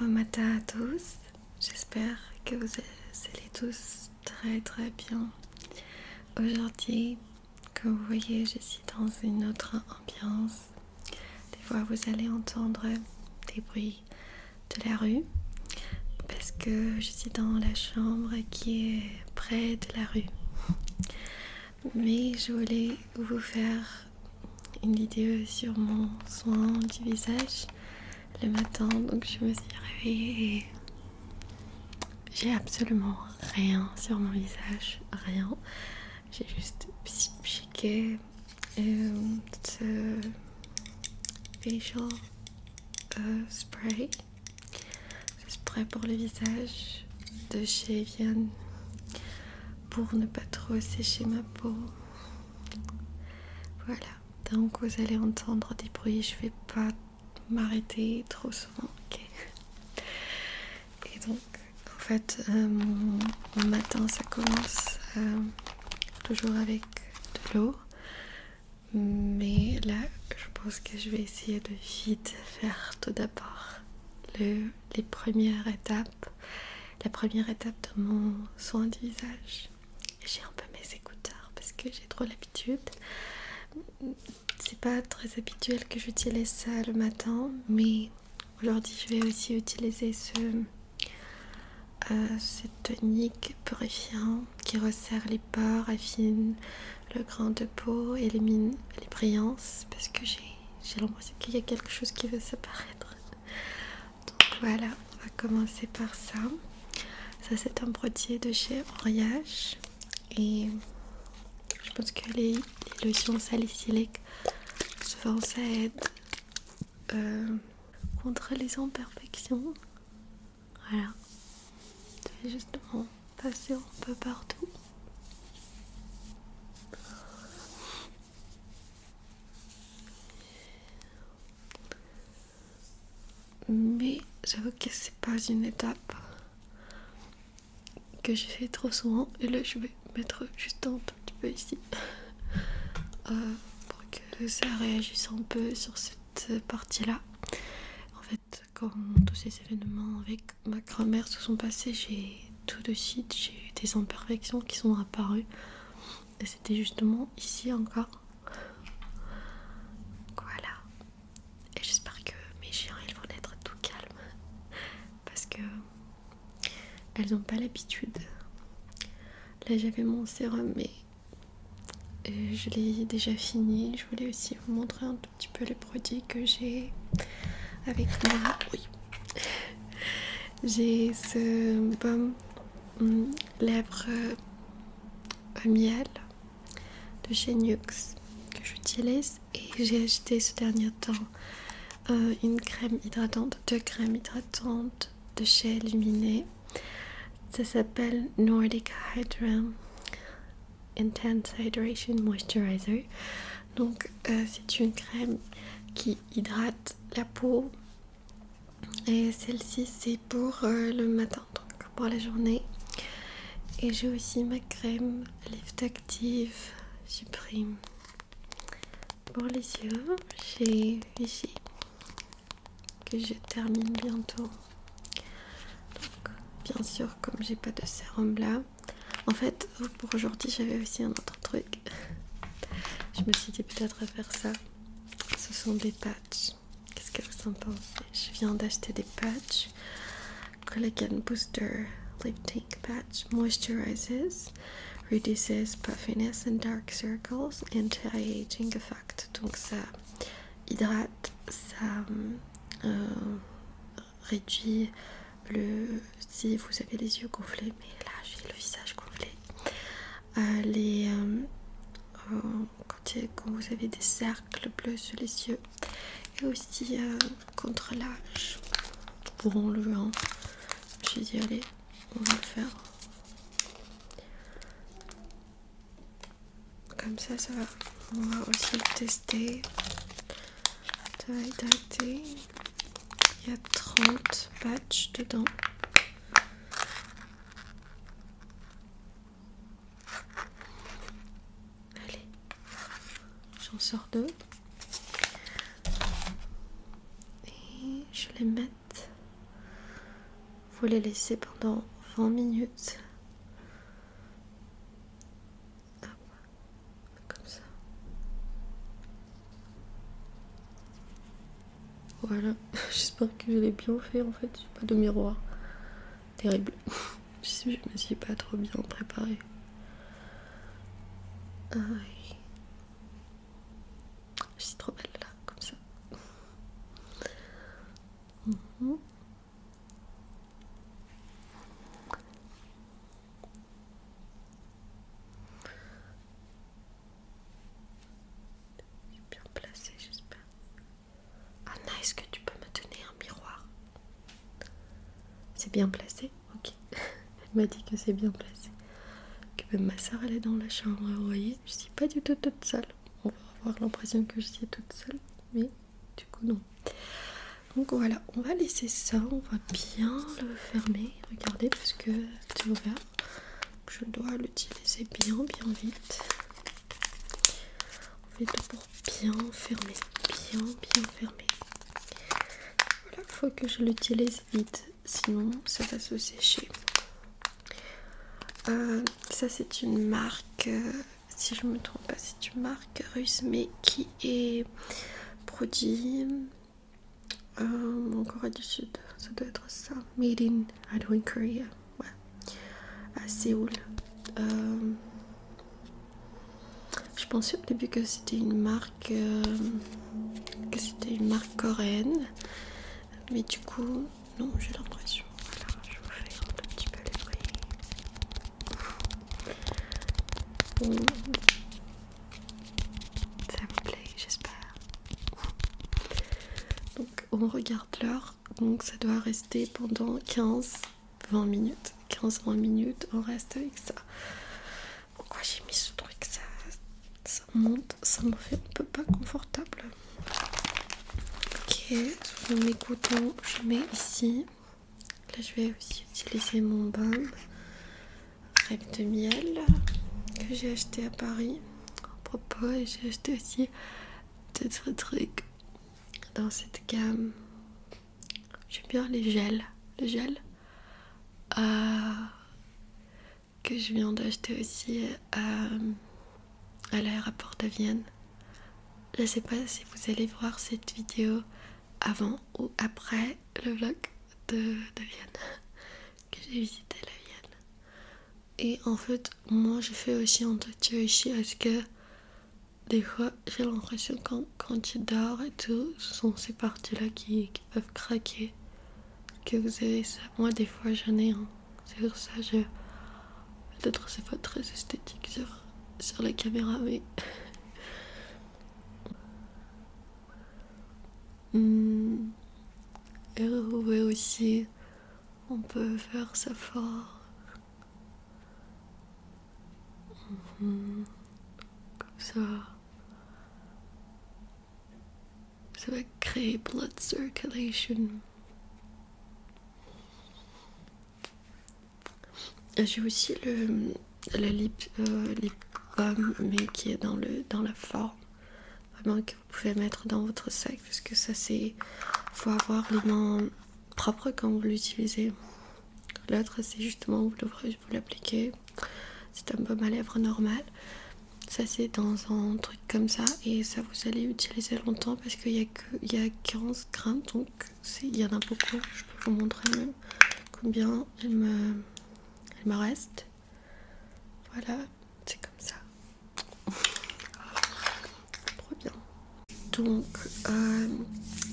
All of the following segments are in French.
Bon matin à tous. J'espère que vous allez tous très très bien. Aujourd'hui, comme vous voyez, je suis dans une autre ambiance. Des fois, vous allez entendre des bruits de la rue parce que je suis dans la chambre qui est près de la rue. Mais je voulais vous faire une vidéo sur mon soin du visage le matin, donc je me suis réveillée et j'ai absolument rien sur mon visage, rien. J'ai juste piqué euh, ce facial euh, spray, ce spray pour le visage de chez Vienne pour ne pas trop sécher ma peau. Voilà, donc vous allez entendre des bruits, je vais pas m'arrêter trop souvent. Et donc, en fait, euh, mon, matin, ça commence euh, toujours avec de l'eau. Mais là, je pense que je vais essayer de vite faire tout d'abord le, les premières étapes. La première étape de mon soin du visage. J'ai un peu mes écouteurs parce que j'ai trop l'habitude c'est pas très habituel que j'utilise ça le matin, mais aujourd'hui je vais aussi utiliser ce euh, tonique purifiant qui resserre les pores, affine le grain de peau, élimine les brillances parce que j'ai l'impression qu'il y a quelque chose qui veut s'apparaître. Donc voilà, on va commencer par ça. Ça c'est un produit de chez Oriage et pense que les, lotions salicyliques, souvent ça aide euh, contre les imperfections. Voilà. Je vais justement passer un peu partout. Mais j'avoue que c'est pas une étape que je fais trop souvent. Et là, je vais mettre juste un petit ici euh, pour que ça réagisse un peu sur cette partie-là. En fait, quand tous ces événements avec ma grand-mère se sont passés, j'ai tout de suite j'ai eu des imperfections qui sont apparues. Et c'était justement ici encore. Voilà. Et j'espère que mes chiens ils vont être tout calmes. Parce que elles n'ont pas l'habitude. Là j'avais mon sérum mais euh, je l'ai déjà fini. Je voulais aussi vous montrer un tout petit peu les produits que j'ai avec moi. Oui. J'ai ce baume hum, lèvres au miel de chez Nux que j'utilise et j'ai acheté ce dernier temps euh, une crème hydratante, deux crèmes hydratantes de chez Luminé. Ça s'appelle Nordic Hydra Intense Hydration Moisturizer. Donc euh, c'est une crème qui hydrate la peau et celle-ci c'est pour euh, le matin, donc pour la journée. Et j'ai aussi ma crème Lift Active Supreme pour les yeux. J'ai ici que je termine bientôt. Bien sûr, comme j'ai pas de sérum là, en fait, pour aujourd'hui, j'avais aussi un autre truc. Je me suis dit peut-être faire ça. Ce sont des patchs. Qu'est-ce que vous en pensez? Je viens d'acheter des patchs. Collagen Booster Lifting Patch Moisturizes, Reduces Puffiness and Dark Circles, Anti-Aging Effect. Donc ça hydrate, ça euh, réduit le... Si vous avez les yeux gonflés, mais là j'ai le visage. Euh, les... Euh, quand, vous avez des cercles bleus sur les yeux et aussi contre l'âge pour enlever me suis dit allez on va le faire. Comme ça ça va. On va aussi le tester. Ça va il y a 30 patchs dedans j'en sors deux et je les mets faut les laisser pendant 20 minutes. Comme ça. Voilà, j'espère que je l'ai bien fait en fait, j'ai pas de miroir. Terrible. je me suis pas trop bien préparée. Je suis trop belle là, comme ça. Mhm. Bien placé, j'espère. Ah, est-ce que tu peux me donner un miroir C'est bien placé? Ok. Elle m'a dit que c'est bien placé. Que même ma soeur est dans la chambre, vous voyez? Je suis pas du tout toute seule. On va avoir l'impression que je suis toute seule, mais du coup non. Donc voilà, on va laisser ça, on va bien le fermer. Regardez parce que c'est ouvert. Je dois l'utiliser bien bien vite. On fait tout pour bien fermer, bien bien fermer. Voilà, il faut que je l'utilise vite, sinon ça va se sécher. Euh, ça c'est une marque, euh, si je me trompe pas, c'est une marque russe, mais qui est produit euh, en Corée du Sud. Ça doit être ça. Made in, I don't Korea. Ouais. À Séoul. je pensais au début que c'était une marque que c'était une marque coréenne mais du coup non j'ai l'impression voilà je vous fais un petit peu les bruits ça vous plaît j'espère donc on regarde l'heure donc ça doit rester pendant 15 20 minutes 15-20 minutes on reste avec ça pourquoi j'ai mis ce truc? Ça ça monte, ça me fait un peu pas confortable. Ok, sur mes coutons, je mets ici. Là, je vais aussi utiliser mon baume rêve de miel que j'ai acheté à Paris. À propos, j'ai acheté aussi d'autres trucs dans cette gamme. J'aime bien les gels, le gel euh, que je viens d'acheter aussi. Euh, à l'aéroport de Vienne. Je sais pas si vous allez voir cette vidéo avant ou après le vlog de, Vienne que j'ai visité la Vienne. Et en fait, moi je fais aussi un touch ici parce que des fois j'ai l'impression quand, quand tu dors et tout, ce sont ces parties-là qui, peuvent craquer. Que vous avez ça. Moi des fois j'en ai un. C'est pour ça je. Peut-être c'est pas très esthétique sur sur la caméra, mais. Hmm. Et voyez aussi, on peut faire ça fort. Hmm. Comme ça. Ça va créer blood circulation. J'ai aussi le, la lip, euh, lip mais qui est dans, le, dans la forme. Vraiment que vous pouvez mettre dans votre sac parce que ça c'est faut avoir les mains propres quand vous l'utilisez. L'autre c'est justement vous l'appliquez. C'est un baume à lèvres normal ça c'est dans un truc comme ça et ça vous allez utiliser longtemps parce qu'il y a que il y a 15 grammes donc il y en a beaucoup. Je peux vous montrer même combien il me, il me reste. Voilà c'est comme ça. Donc euh,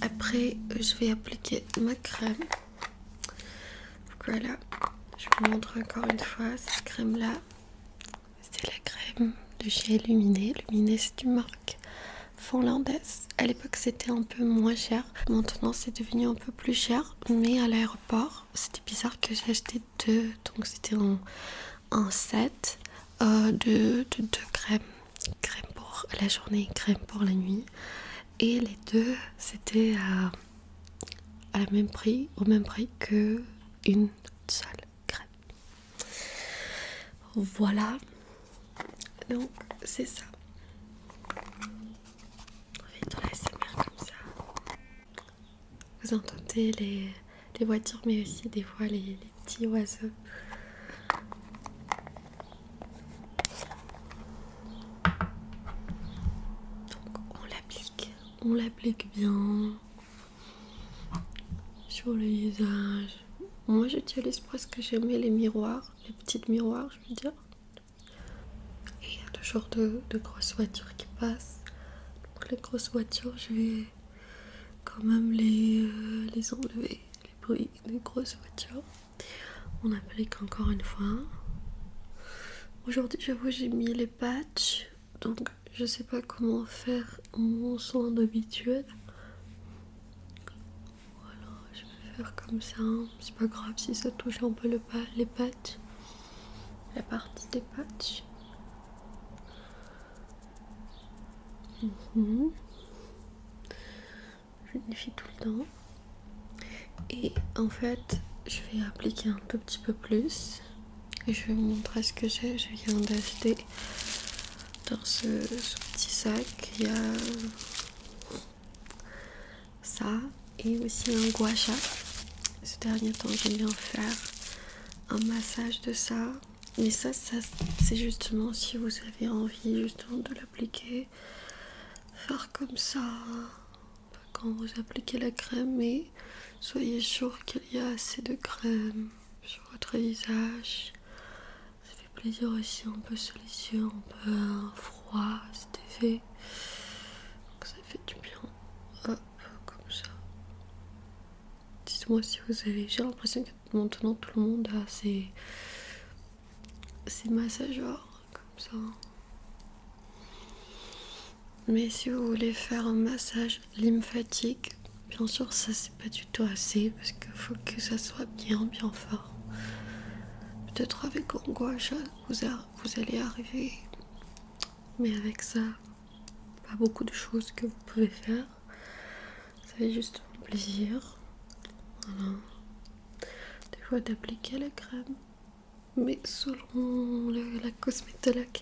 après je vais appliquer ma crème. Voilà. Je vous montre encore une fois cette crème là c'est la crème chez Luminé. Luminé c'est une marque finlandaise. À l'époque c'était un peu moins cher. Maintenant c'est devenu un peu plus cher. Mais à l'aéroport c'était bizarre que j'ai acheté deux. Donc c'était en, un set euh, de, de deux crèmes. Crème pour la journée crème pour la nuit. Et les deux c'était à, à la même prix au même prix que une seule crème. Voilà donc c'est ça on va dans la comme ça vous entendez les, les voitures, mais aussi des fois les, les petits oiseaux. Donc on l'applique, on l'applique bien sur le visage. Moi j'utilise presque jamais les miroirs, les petites miroirs je veux dire. Et il y a toujours de, grosses voitures qui passent. Donc les grosses voitures je vais quand même les, euh, les enlever, les bruits des grosses voitures. On applique encore une fois. Aujourd'hui, j'avoue, j'ai mis les patchs, donc je sais pas comment faire mon soin d'habitude. Voilà, je vais faire comme ça. C'est pas grave si ça touche un peu le pa les patchs, la partie des patchs. Mhm. Je vérifie tout le temps. Et en fait, je vais appliquer un tout petit peu plus. Et je vais vous montrer ce que j'ai. Je viens d'acheter dans ce, petit sac. Il y a ça et aussi un gua sha. Ce dernier temps, j'aime bien faire un massage de ça. Mais ça, ça c'est justement si vous avez envie justement de l'appliquer. Faire comme ça quand vous appliquez la crème. Mais soyez sûr qu'il y a assez de crème sur votre visage. Ça fait plaisir aussi, un peu sous les yeux, un peu froid cet effet. Donc ça fait du bien. Hop, comme ça. Dites-moi si vous avez. J'ai l'impression que maintenant tout le monde a ses, ses massageurs comme ça. Mais si vous voulez faire un massage lymphatique, bien sûr ça c'est pas du tout assez parce qu'il faut que ça soit bien bien fort. Peut-être avec un vous allez arriver. Mais avec ça, pas beaucoup de choses que vous pouvez faire. Ça fait juste un plaisir. Voilà. Des fois d'appliquer la crème. Mais selon le- la cosmétologue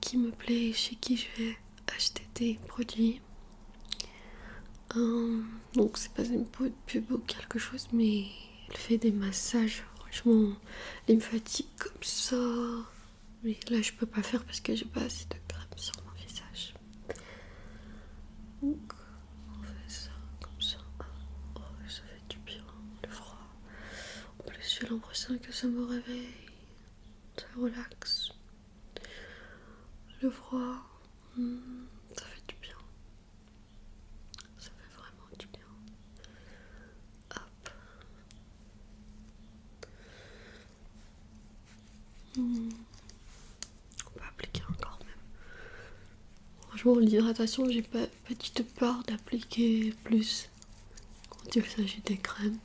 qui me plaît, chez qui je vais acheter des produits. Euh, donc c'est pas une pub ou quelque chose, mais elle fait des massages franchement lymphatiques comme ça. Mais là je peux pas faire parce que j'ai pas assez de crème sur mon visage. Donc on fait ça comme ça. Oh, ça fait du bien, le froid. En plus j'ai l'impression que ça me réveille. Ça relaxe. Le froid, hmm, ça fait du bien. Ça fait vraiment du bien. Hop. Hmm. On va appliquer encore même. Franchement, l'hydratation, j'ai pas petite peur d'appliquer plus quand il s'agit des crèmes.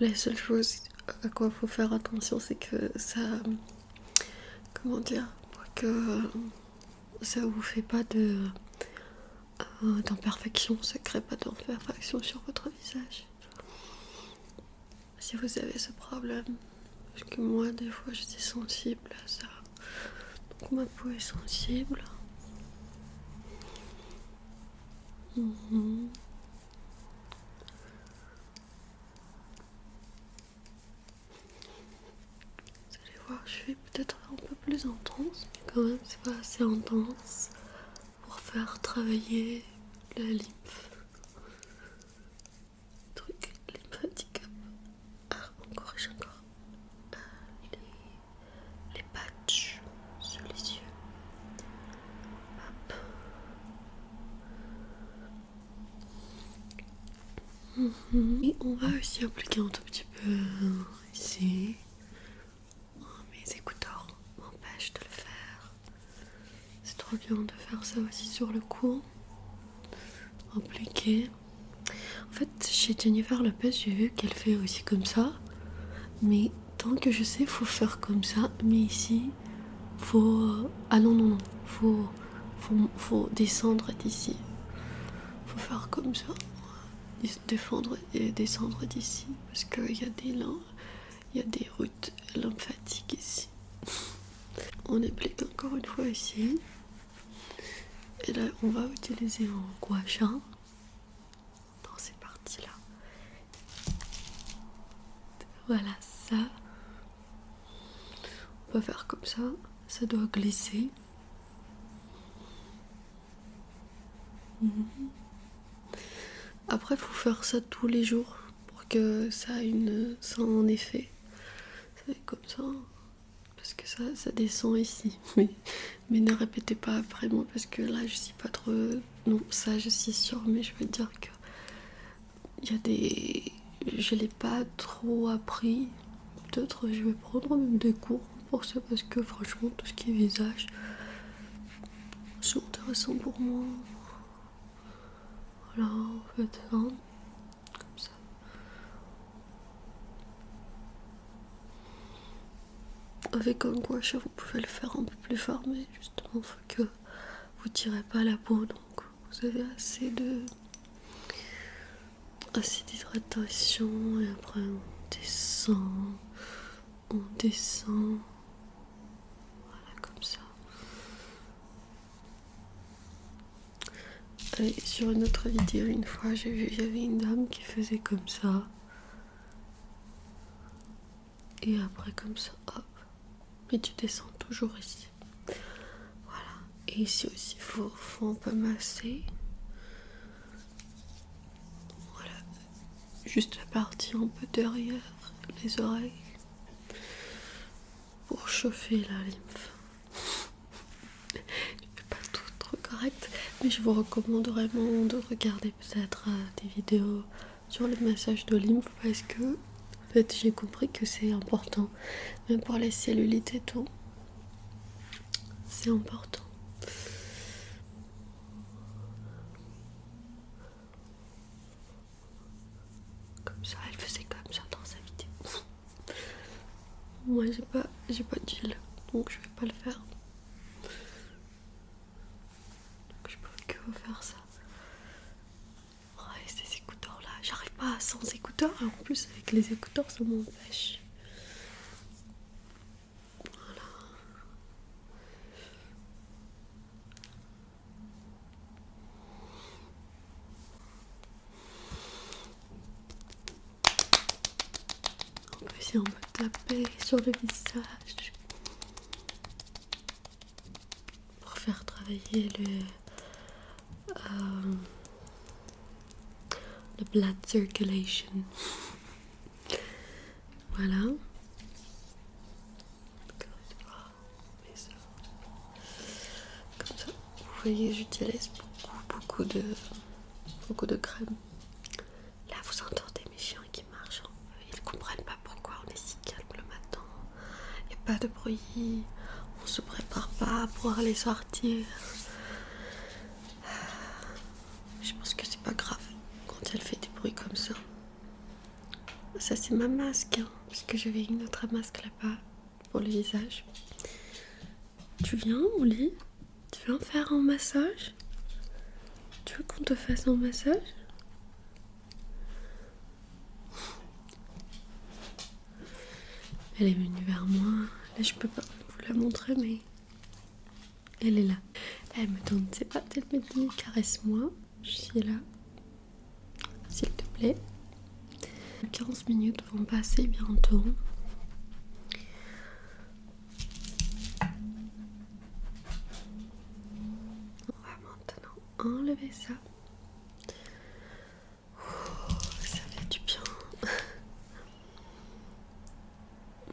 La seule chose à quoi faut faire attention, c'est que ça. Comment dire que ça vous fait pas de. euh, d'imperfection, ça crée pas d'imperfection sur votre visage. Si vous avez ce problème, parce que moi, des fois, je suis sensible à ça. Donc, ma peau est sensible. Mhm. Vous allez voir, je suis peut-être un peu plus intense, mais c'est pas assez intense pour faire travailler la lymphe. Truc lymphatique. Ah, on corrige encore. Ah, les, les patchs sous les yeux. Hop. Mhm. Et on va aussi appliquer un tout petit peu ici. Oh, mes écouteurs m'empêchent de le faire. C'est trop bien de faire ça aussi sur le cou. Appliquer. En fait, chez Jennifer Lopez, j'ai vu qu'elle fait aussi comme ça. Mais tant que je sais, faut faire comme ça. Mais ici, faut. Ah non, non, non. Faut, faut, faut descendre d'ici. Faut faire comme ça. Défendre et descendre d'ici. Parce qu'il y a des lents. Il y a des routes lymphatiques ici. On applique encore une fois ici. Là, on va utiliser un gua sha dans ces parties-là. Voilà ça. On va faire comme ça. Ça doit glisser. Mhm. Après, faut faire ça tous les jours pour que ça ait une, ça un effet. Comme ça. Parce que ça, ça descend ici. Mais, mais ne répétez pas après moi parce que là, je suis pas trop. Non, ça, je suis sûre, mais je veux dire que. Il y a des. Je l'ai pas trop appris. Peut-être je vais prendre même des cours pour ça parce que franchement, tout ce qui est visage, c'est intéressant pour moi. Voilà, en fait, hein, comme ça. Avec un gouache, vous pouvez le faire un peu plus fort, mais justement, faut que vous tirez pas la peau, donc vous avez assez de assez d'hydratation et après on descend, on descend, voilà comme ça. Et sur une autre vidéo, une fois, j'ai vu, il y avait une dame qui faisait comme ça. Et après, comme ça, hop. Mais tu descends toujours ici. Voilà. Et ici aussi, il faut, un peu masser. Voilà. Juste la partie un peu derrière les oreilles. Pour chauffer la lymphe. je fais pas tout trop correct. Mais je vous recommande vraiment de regarder peut-être euh, des vidéos sur le massage de lymphe parce que fait j'ai compris que c'est important. Même pour les cellulites et tout. C'est important. Comme ça, elle faisait comme ça dans sa vidéo. Moi j'ai pas j'ai pas d'huile, donc je vais pas le faire. Donc je peux que faire ça. Ouais, ces écouteurs là, j'arrive pas sans écouteurs. En plus, avec les écouteurs, ça m'empêche. Voilà. Peut essayer, on peut taper sur le visage pour faire travailler le, euh, le blood circulation. Voilà. Comme ça, vous voyez, j'utilise beaucoup, beaucoup de, beaucoup de crème. Là, vous entendez mes chiens qui marchent. hein. Ils comprennent pas pourquoi on est si calme le matin. Il n'y a pas de bruit. On se prépare pas pour aller sortir. Je pense que c'est pas grave quand elle fait des bruits comme ça. Ça, c'est ma masque. hein, parce que j'avais une autre masque là-bas pour le visage. Tu viens au lit? Tu viens faire un massage? Tu veux qu'on te fasse un massage? Elle est venue vers moi. Là, je peux pas vous la montrer, mais elle est là. Elle me donne ses pattes. Elle me dit caresse-moi. Je suis là. S'il te plaît. 15 minutes vont passer bientôt. On va maintenant enlever ça. Ça fait du bien.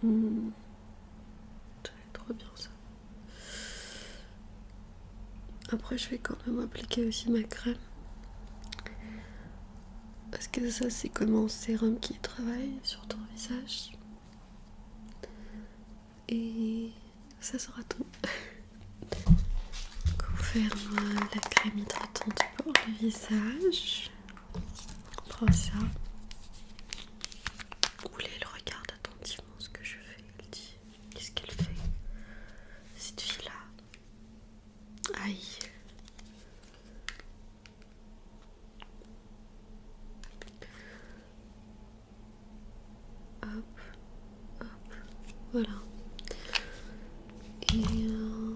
Hmm. Ça fait trop bien ça. Après, je vais quand même appliquer aussi ma crème. Ça, c'est comme un sérum qui travaille sur ton visage. Et ça sera tout. Euh, la crème hydratante pour le visage. On prend ça. Oulé, elle regarde attentivement ce que je fais. Elle dit Qu'est-ce qu'elle fait Cette fille-là. Aïe. Hop, hop, voilà. Et euh,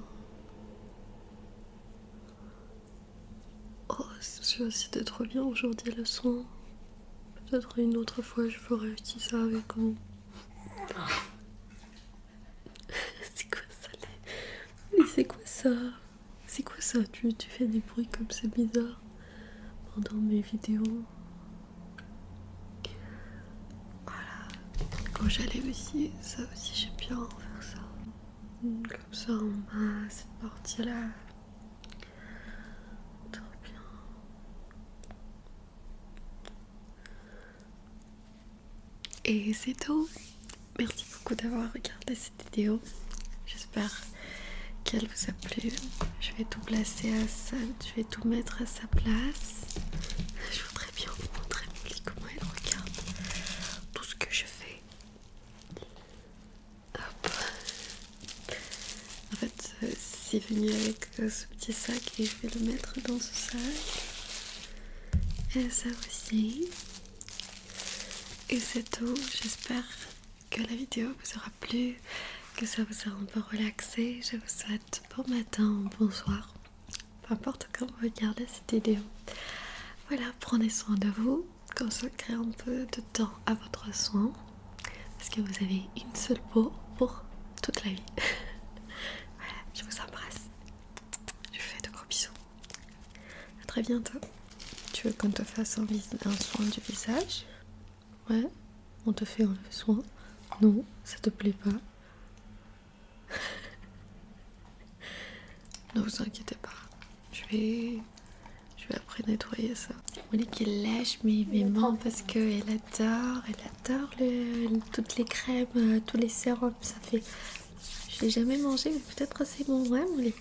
c'était trop bien aujourd'hui le soin. Peut-être une autre fois je ferai aussi ça avec moi. c'est quoi ça Mais c'est quoi ça? C'est quoi ça? Tu, tu fais des bruits comme c'est bizarre pendant mes vidéos. Voilà. Quand j'allais aussi, ça aussi j'aime bien faire ça. Comme ça on a cette partie là. Trop bien. Et c'est tout. Merci beaucoup d'avoir regardé cette vidéo. J'espère qu'elle vous a plu. Je vais tout placer à ça, je vais tout mettre à sa place. Je voudrais bien vous montrer comment elle regarde tout ce que je fais. Hop. En fait, euh, c'est venu avec euh, ce petit sac et je vais le mettre dans ce sac. Et ça aussi. Et c'est tout. J'espère que la vidéo vous aura plu, que ça vous a un peu relaxé. Je vous souhaite bon matin ou bonsoir, peu importe quand vous regardez cette vidéo. Voilà, prenez soin de vous, consacrez un peu de temps à votre soin, parce que vous avez une seule peau pour toute la vie. voilà, je vous embrasse. Je vous fais de gros bisous. À très bientôt. Tu veux qu'on te fasse un soin du visage? Ouais, on te fait un soin. Non, ça te plaît pas. ne vous inquiétez pas. Je vais, je vais après nettoyer ça. Molly qui lèche mes, mes mains parce qu'elle adore, elle adore le, toutes les crèmes, euh, tous les sérums. Ça fait, je l'ai jamais mangé, mais peut-être c'est bon, ouais, Molly.